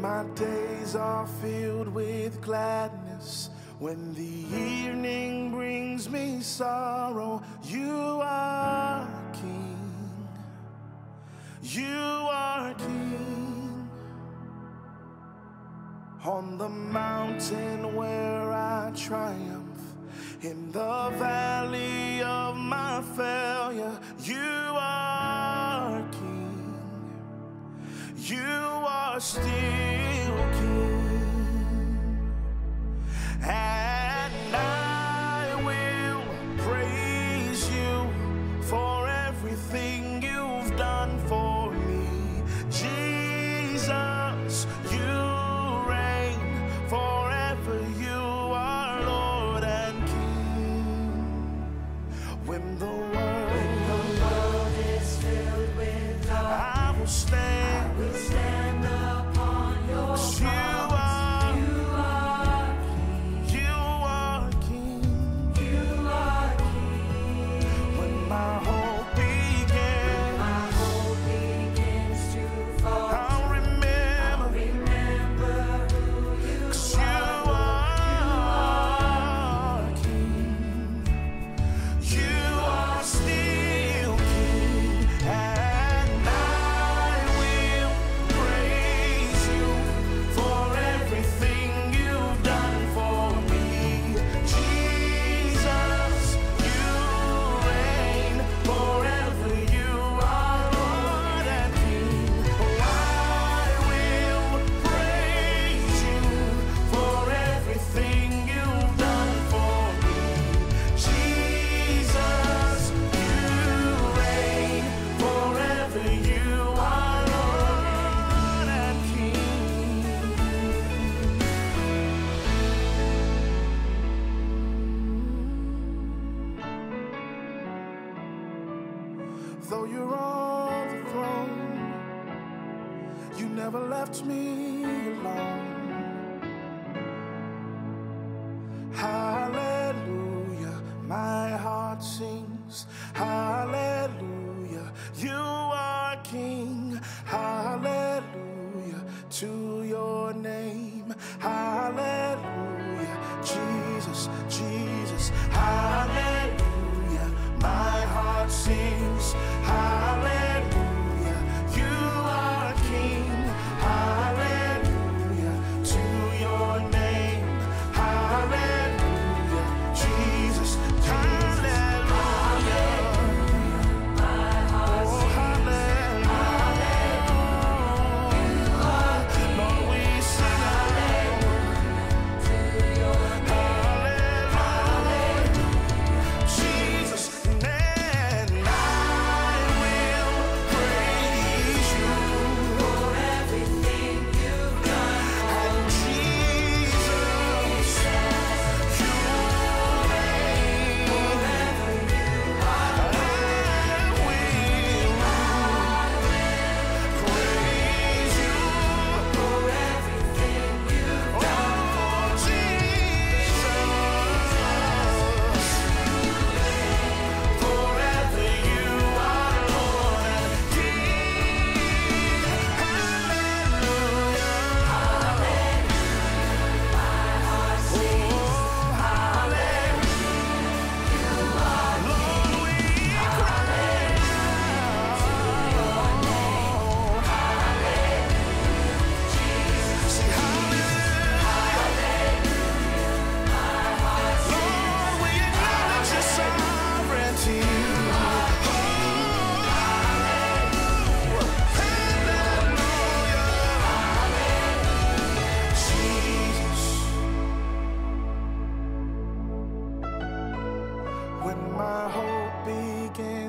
my days are filled with gladness. When the evening brings me sorrow, you are King. You are King. On the mountain where I triumph, in the valley of my failure, you are King. You I still king. though you're on the throne, you never left me alone. Hallelujah, my heart sings. Hallelujah, you are King. Hallelujah to your name. Hallelujah, Jesus, Jesus. Hallelujah sings. High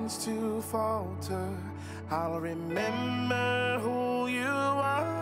begins to falter, I'll remember who you are.